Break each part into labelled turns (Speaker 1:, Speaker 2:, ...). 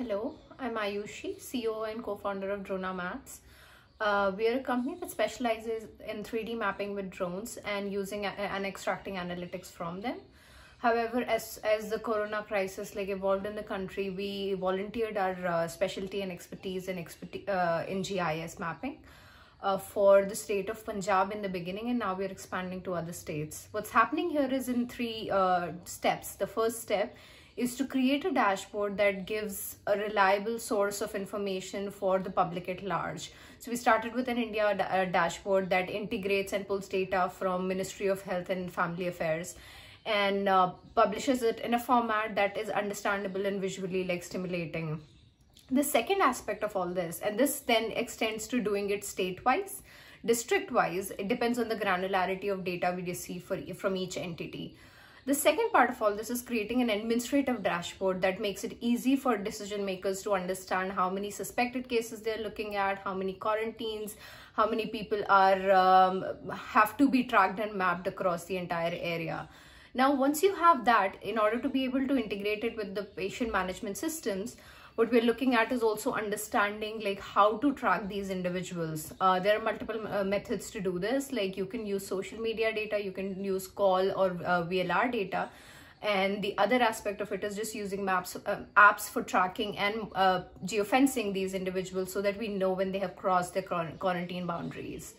Speaker 1: Hello, I'm Ayushi, CEO and co-founder of Drona Maps. Uh, we are a company that specializes in 3D mapping with drones and using and extracting analytics from them. However, as, as the corona crisis like evolved in the country, we volunteered our uh, specialty and expertise in, expertise, uh, in GIS mapping. Uh, for the state of Punjab in the beginning and now we're expanding to other states. What's happening here is in three uh, steps. The first step is to create a dashboard that gives a reliable source of information for the public at large. So we started with an India dashboard that integrates and pulls data from Ministry of Health and Family Affairs and uh, publishes it in a format that is understandable and visually like stimulating. The second aspect of all this, and this then extends to doing it state-wise, district-wise, it depends on the granularity of data we receive for, from each entity. The second part of all this is creating an administrative dashboard that makes it easy for decision makers to understand how many suspected cases they're looking at, how many quarantines, how many people are um, have to be tracked and mapped across the entire area. Now, once you have that, in order to be able to integrate it with the patient management systems, what we're looking at is also understanding like how to track these individuals. Uh, there are multiple uh, methods to do this. Like you can use social media data, you can use call or uh, VLR data. And the other aspect of it is just using maps, uh, apps for tracking and uh, geofencing these individuals so that we know when they have crossed their quarantine boundaries.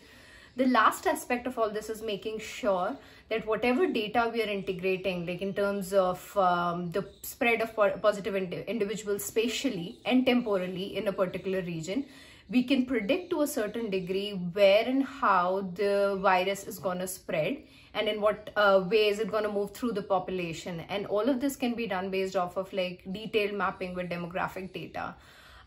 Speaker 1: The last aspect of all this is making sure that whatever data we are integrating, like in terms of um, the spread of positive ind individuals spatially and temporally in a particular region, we can predict to a certain degree where and how the virus is going to spread and in what uh, way is it going to move through the population. And all of this can be done based off of like detailed mapping with demographic data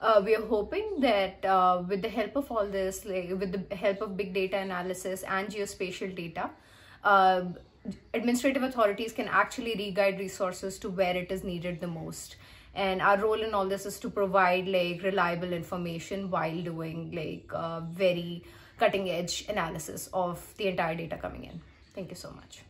Speaker 1: uh, we are hoping that uh, with the help of all this, like with the help of big data analysis and geospatial data, uh, administrative authorities can actually re-guide resources to where it is needed the most. And our role in all this is to provide like reliable information while doing like uh, very cutting edge analysis of the entire data coming in. Thank you so much.